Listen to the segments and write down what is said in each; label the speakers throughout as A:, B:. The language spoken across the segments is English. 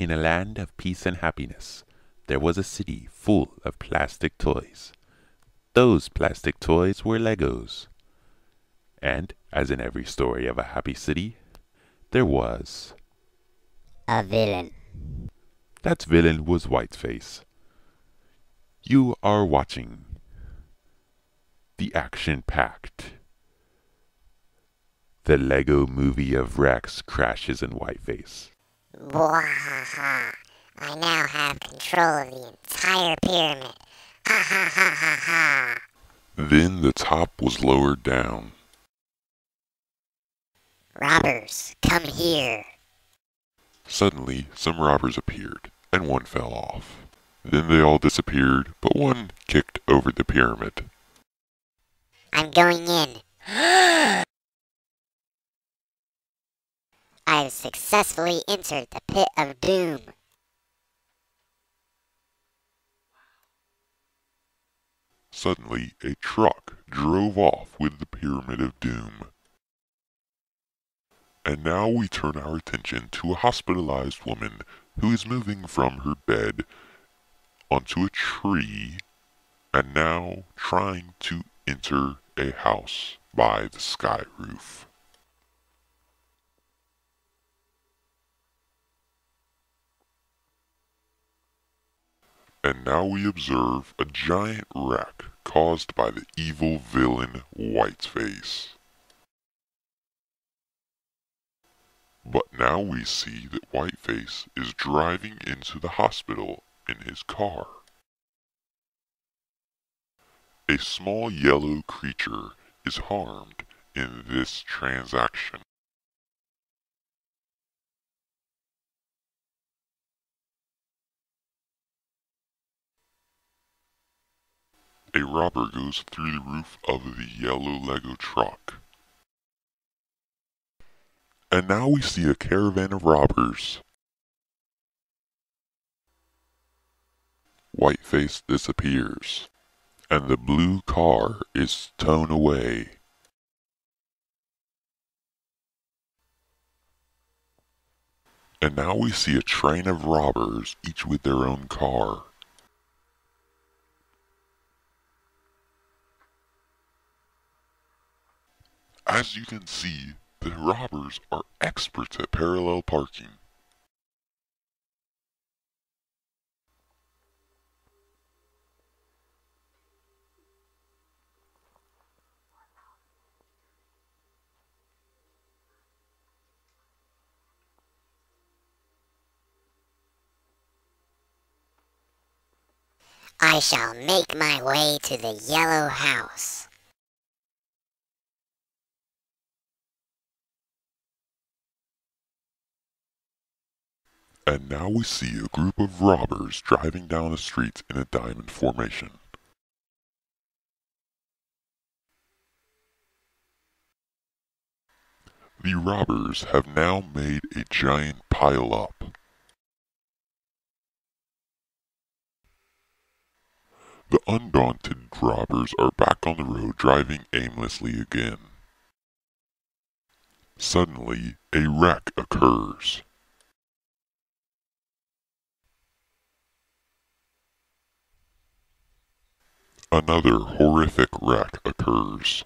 A: In a land of peace and happiness, there was a city full of plastic toys. Those plastic toys were Legos. And, as in every story of a happy city, there was.
B: A villain.
A: That villain was Whiteface. You are watching the action packed. The Lego movie of Wrecks crashes in Whiteface.
B: Wahaha! I now have control of the entire pyramid. Ha ha ha ha ha!
C: Then the top was lowered down.
B: Robbers, come here!
C: Suddenly, some robbers appeared, and one fell off. Then they all disappeared, but one kicked over the pyramid.
B: I'm going in. I have successfully entered the pit of doom.
C: Suddenly, a truck drove off with the Pyramid of Doom. And now we turn our attention to a hospitalized woman who is moving from her bed onto a tree and now trying to enter a house by the sky roof. And now we observe a giant wreck caused by the evil villain Whiteface. But now we see that Whiteface is driving into the hospital in his car. A small yellow creature is harmed in this transaction. A robber goes through the roof of the yellow Lego truck. And now we see a caravan of robbers. Whiteface disappears, and the blue car is towed away. And now we see a train of robbers, each with their own car. As you can see, the robbers are experts at parallel parking.
B: I shall make my way to the yellow house.
C: And now we see a group of robbers driving down the streets in a diamond formation. The robbers have now made a giant pile up. The undaunted robbers are back on the road driving aimlessly again. Suddenly, a wreck occurs. Another horrific wreck occurs.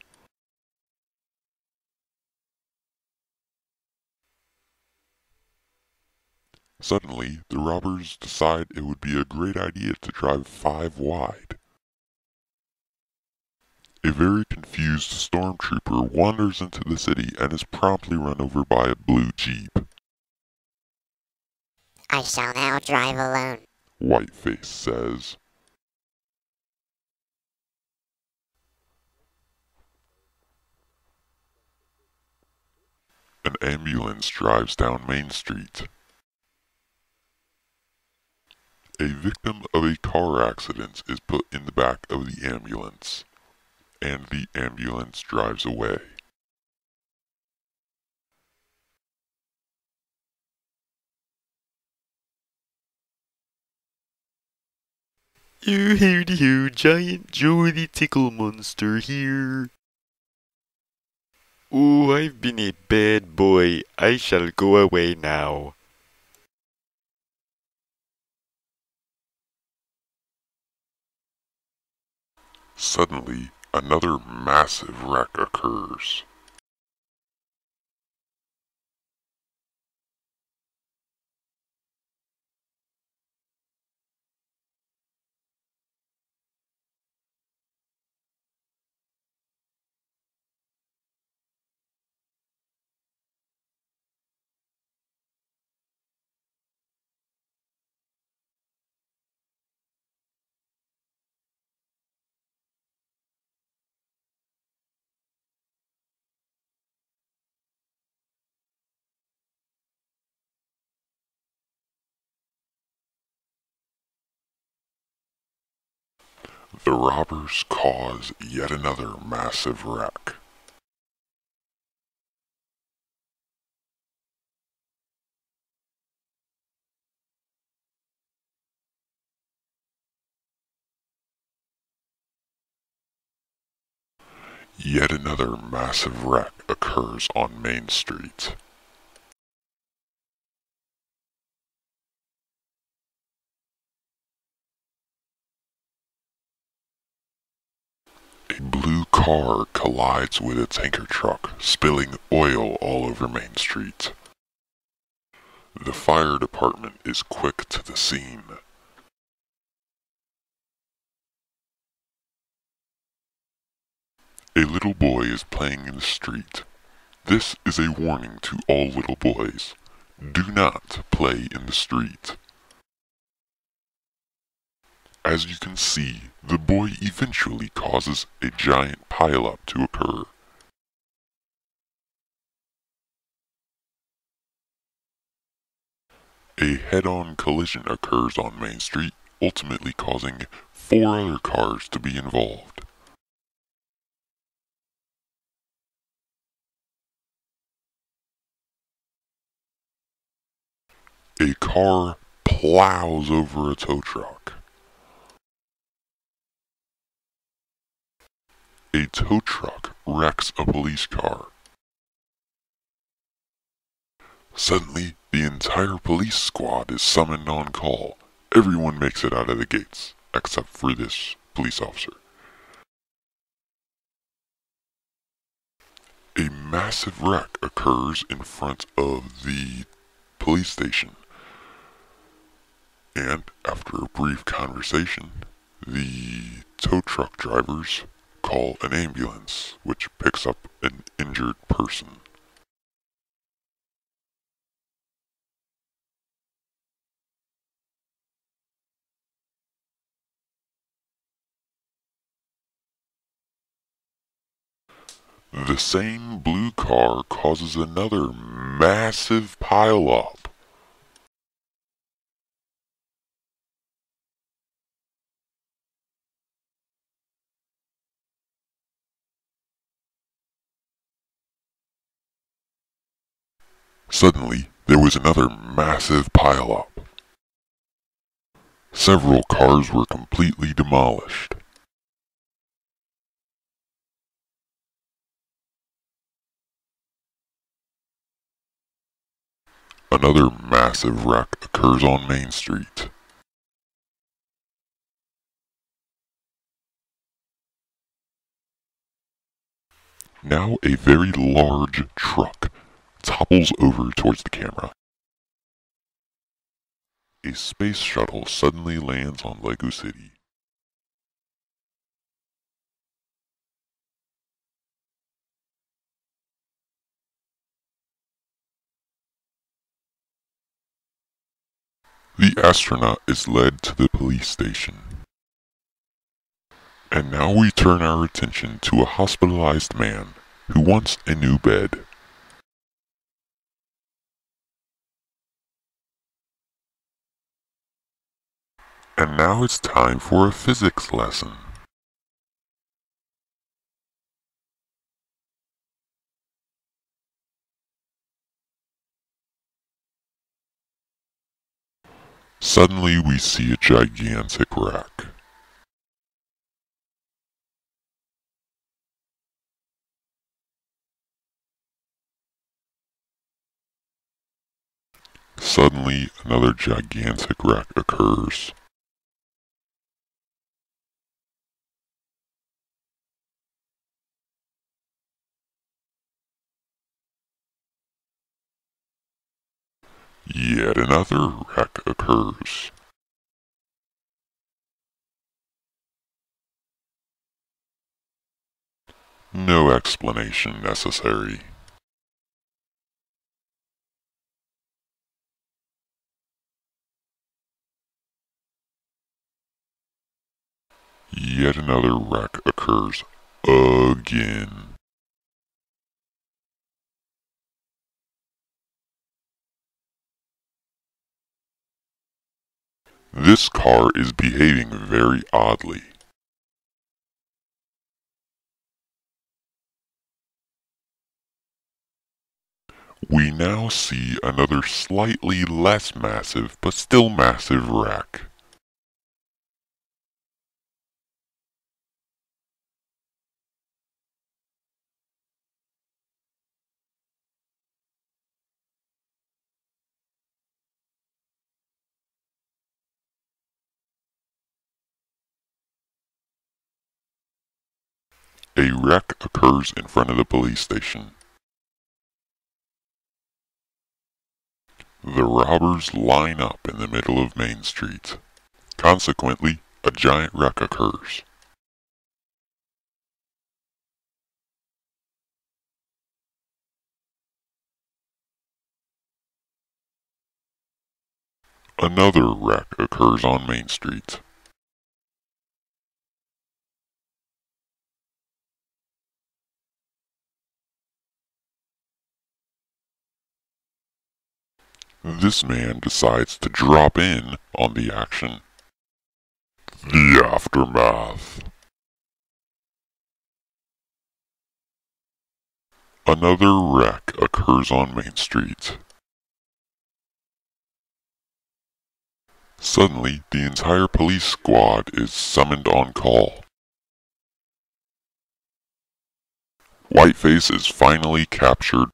C: Suddenly, the robbers decide it would be a great idea to drive five wide. A very confused stormtrooper wanders into the city and is promptly run over by a blue jeep.
B: I shall now drive alone.
C: Whiteface says. An ambulance drives down Main Street. A victim of a car accident is put in the back of the ambulance, and the ambulance drives away.
D: You howdy ho, giant Joe the Tickle Monster here. Oh, I've been a bad boy. I shall go away now.
C: Suddenly, another massive wreck occurs. The robbers cause yet another massive wreck. Yet another massive wreck occurs on Main Street. Blue car collides with a tanker truck, spilling oil all over Main Street. The fire department is quick to the scene. A little boy is playing in the street. This is a warning to all little boys. Do not play in the street. As you can see, the boy eventually causes a giant pileup to occur. A head-on collision occurs on Main Street, ultimately causing four other cars to be involved. A car plows over a tow truck. A tow truck wrecks a police car. Suddenly, the entire police squad is summoned on call. Everyone makes it out of the gates, except for this police officer. A massive wreck occurs in front of the police station. And after a brief conversation, the tow truck drivers call an ambulance, which picks up an injured person. The same blue car causes another massive pileup. Suddenly, there was another massive pileup. Several cars were completely demolished. Another massive wreck occurs on Main Street. Now a very large truck topples over towards the camera. A space shuttle suddenly lands on Lego City. The astronaut is led to the police station. And now we turn our attention to a hospitalized man who wants a new bed. And now it's time for a physics lesson. Suddenly we see a gigantic wreck. Suddenly another gigantic wreck occurs. Yet another wreck occurs. No explanation necessary. Yet another wreck occurs again. This car is behaving very oddly. We now see another slightly less massive but still massive wreck. A wreck occurs in front of the police station. The robbers line up in the middle of Main Street. Consequently, a giant wreck occurs. Another wreck occurs on Main Street. This man decides to drop in on the action. The aftermath. Another wreck occurs on Main Street. Suddenly, the entire police squad is summoned on call. Whiteface is finally captured